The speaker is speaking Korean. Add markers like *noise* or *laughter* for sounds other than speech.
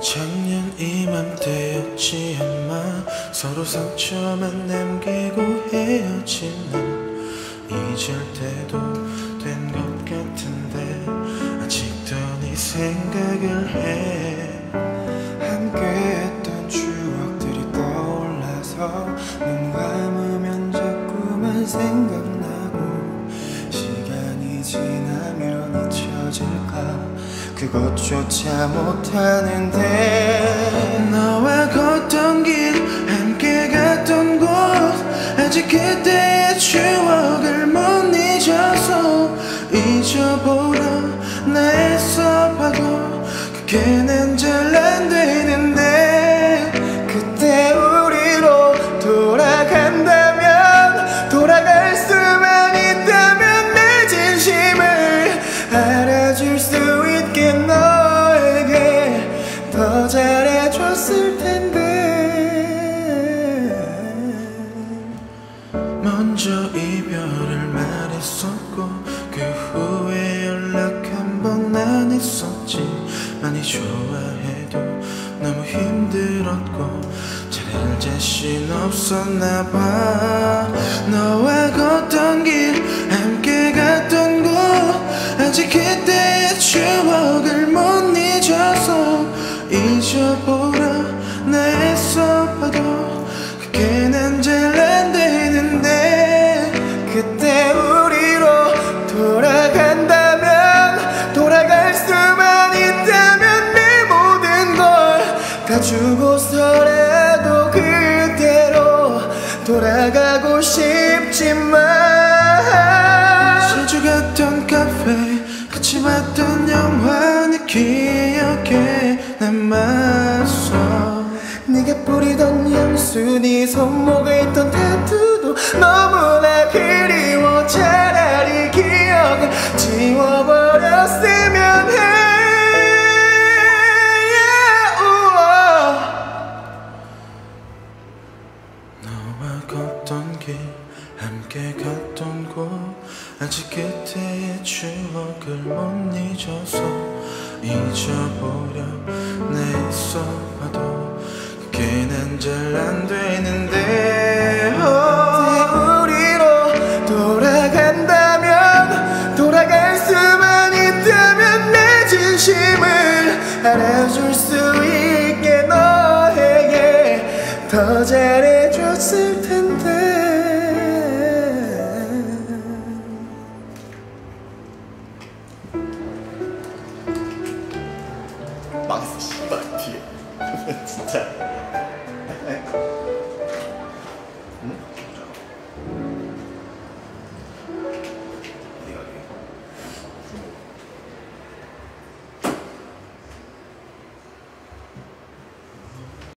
작년 이맘때였지 아마 서로 상처만 남기고 헤어진 날 잊을 때도 된 것 같은데 아직도 네 생각을 해. 그것조차 못하는데 너와 걷던 길 함께 갔던 곳 아직 그때의 추억을 못 잊어서 잊어보려 나 애써봐도 그게 난 잘 안 되는데 먼저 이별을 말했었고 그 후에 연락 한 번 안 했었지. 많이 좋아해도 너무 힘들었고 잘할 자신 없었나 봐 주고서라도 그대로 돌아가고 싶지만 자주 갔던 카페 같이 봤던 영화 내 기억에 남았어 네가 뿌리던 향수 네 손목에 있던 타투 너와 걷던 길 함께 갔던 곳. 아직 그때의 추억을 못 잊어서 잊어보려. 내 있어봐도 그게 난 잘 안 되는데. 어. 우리로 돌아간다면 돌아갈 수만 있다면 내 진심을 알아줄 수 있게 너에게 더 잘해줬을 텐데. 망했어 씨발 뒤에. *laughs* 진짜